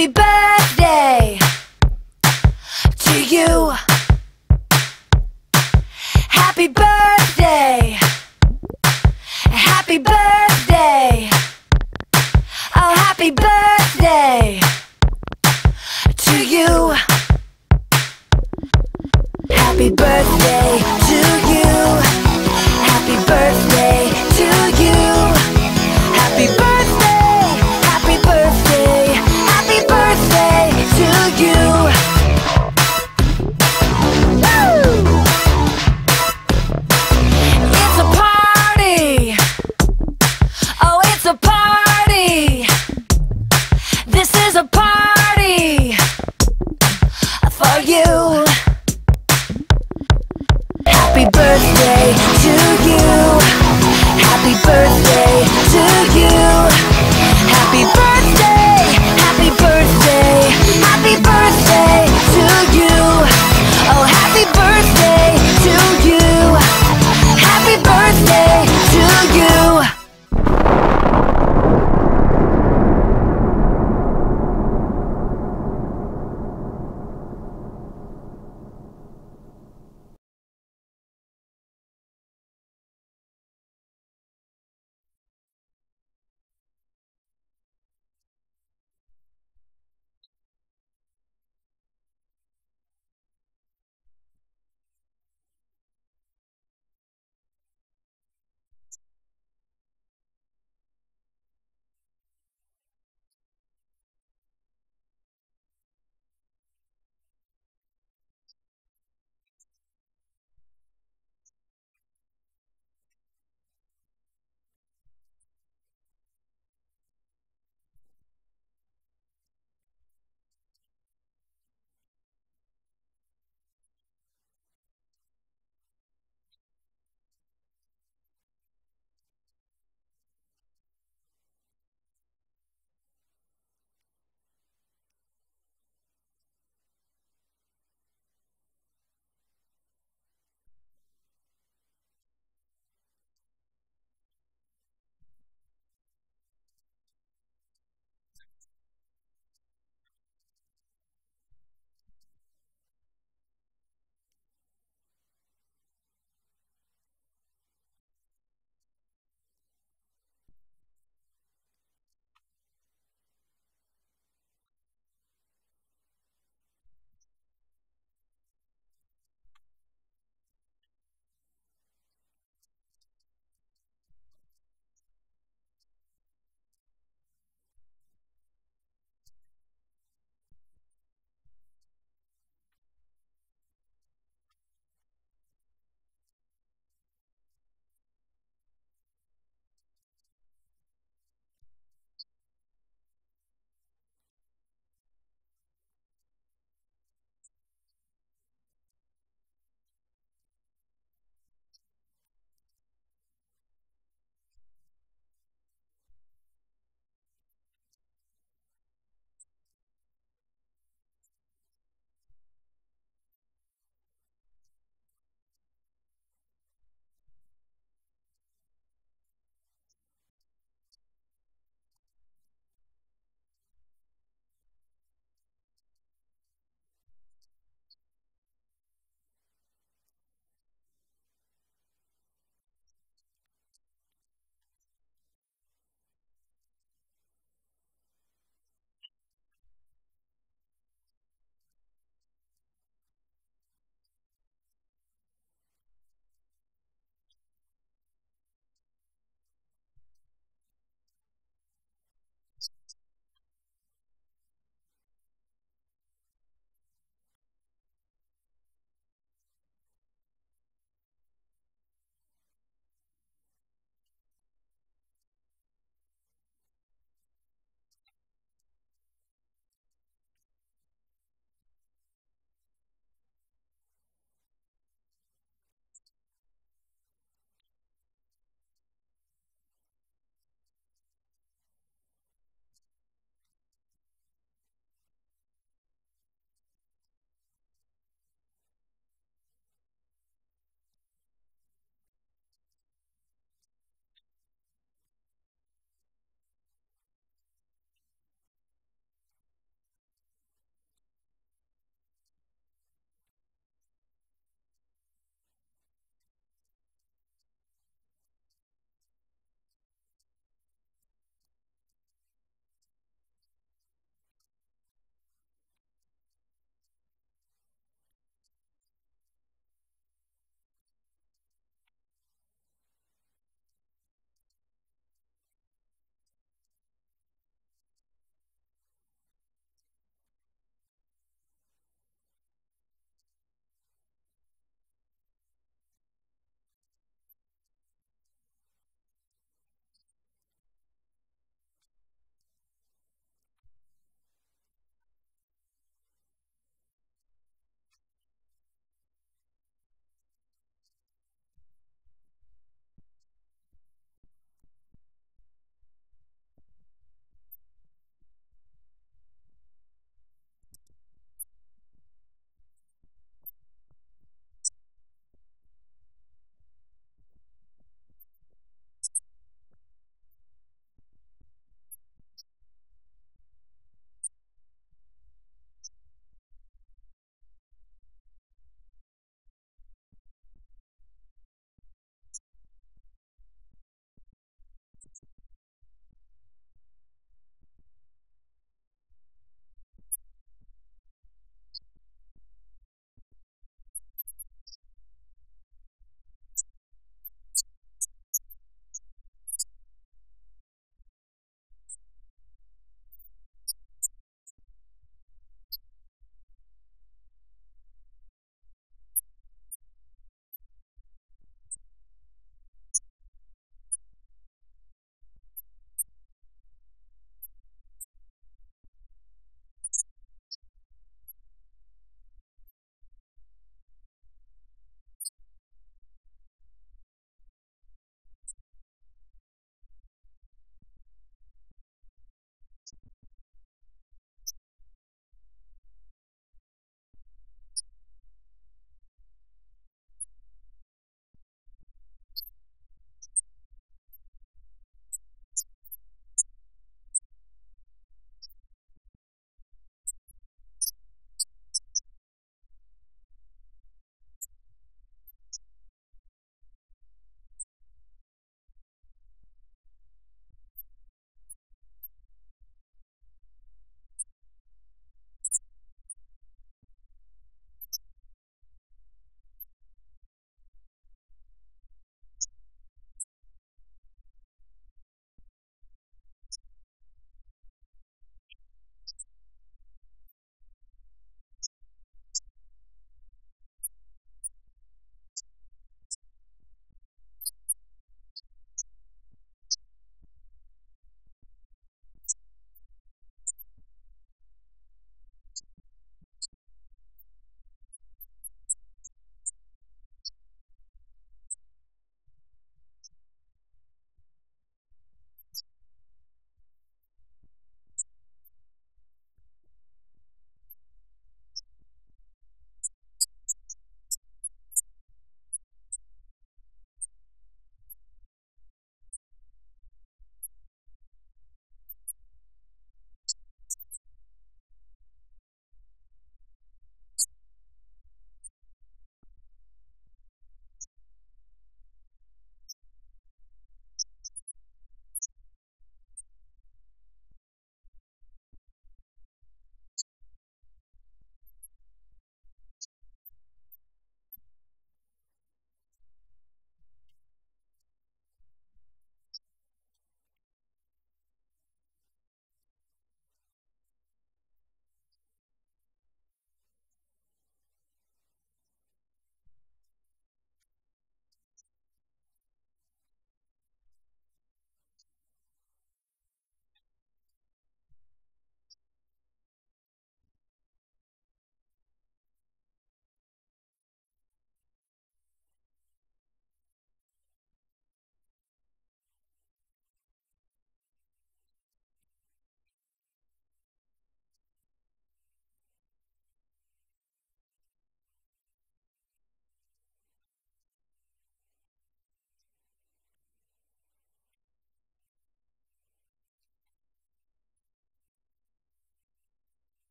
Be back